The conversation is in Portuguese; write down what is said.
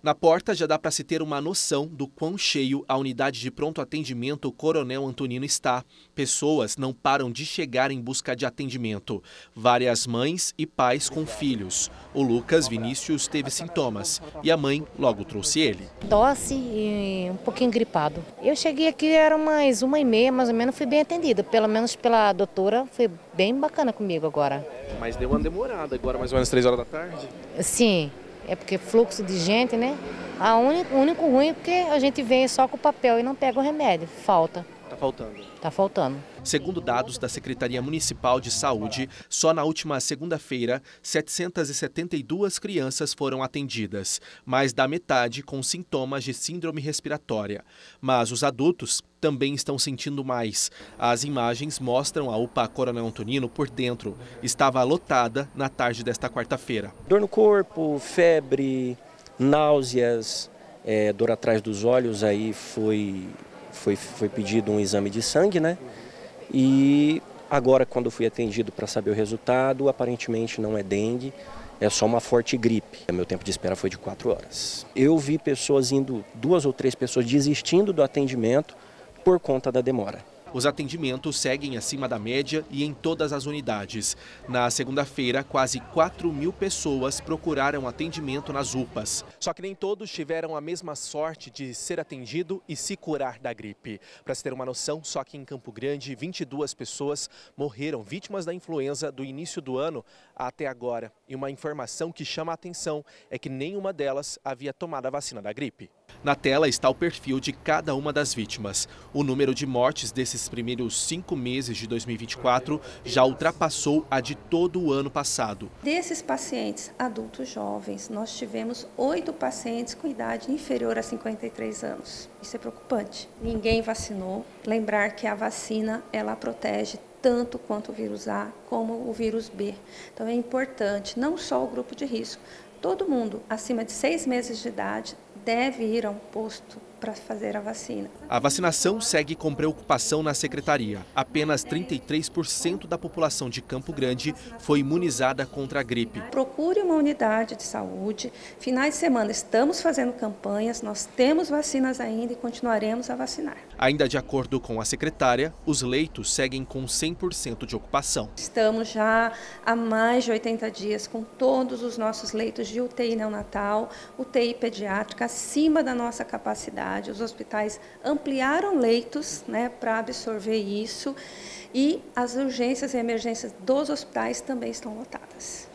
Na porta já dá para se ter uma noção do quão cheio a unidade de pronto atendimento Coronel Antonino está. Pessoas não param de chegar em busca de atendimento. Várias mães e pais com filhos. O Lucas Vinícius teve sintomas e a mãe logo trouxe ele. Tosse e um pouquinho gripado. Eu cheguei aqui, era mais uma e meia, mais ou menos, fui bem atendida. Pelo menos pela doutora, foi bem bacana comigo agora. Mas deu uma demorada, agora mais ou menos três horas da tarde? Sim, é porque fluxo de gente, né? A único, o único ruim é porque a gente vem só com o papel e não pega o remédio, falta. Tá faltando. Tá faltando. Segundo dados da Secretaria Municipal de Saúde, só na última segunda-feira, 772 crianças foram atendidas, mais da metade com sintomas de síndrome respiratória. Mas os adultos também estão sentindo mais. As imagens mostram a UPA Coronel Antonino por dentro. Estava lotada na tarde desta quarta-feira. Dor no corpo, febre, náuseas, é, dor atrás dos olhos, aí foi foi, foi pedido um exame de sangue, né? E agora, quando fui atendido para saber o resultado, aparentemente não é dengue, é só uma forte gripe. Meu tempo de espera foi de quatro horas. Eu vi pessoas indo, duas ou três pessoas desistindo do atendimento por conta da demora. Os atendimentos seguem acima da média e em todas as unidades. Na segunda-feira, quase 4 mil pessoas procuraram atendimento nas UPAs. Só que nem todos tiveram a mesma sorte de ser atendido e se curar da gripe. Para se ter uma noção, só que em Campo Grande, 22 pessoas morreram vítimas da influenza do início do ano até agora. E uma informação que chama a atenção é que nenhuma delas havia tomado a vacina da gripe. Na tela está o perfil de cada uma das vítimas. O número de mortes desses primeiros cinco meses de 2024 já ultrapassou a de todo o ano passado. Desses pacientes adultos jovens, nós tivemos oito pacientes com idade inferior a 53 anos. Isso é preocupante. Ninguém vacinou. Lembrar que a vacina ela protege tanto quanto o vírus A como o vírus B. Então é importante, não só o grupo de risco, todo mundo acima de seis meses de idade deve ir a um posto para fazer a vacina. A vacinação segue com preocupação na secretaria. Apenas 33% da população de Campo Grande foi imunizada contra a gripe. Procure uma unidade de saúde. Finais de semana estamos fazendo campanhas, nós temos vacinas ainda e continuaremos a vacinar. Ainda de acordo com a secretária, os leitos seguem com 100% de ocupação. Estamos já há mais de 80 dias com todos os nossos leitos de UTI neonatal, UTI pediátrica acima da nossa capacidade os hospitais ampliaram leitos né, para absorver isso e as urgências e emergências dos hospitais também estão lotadas.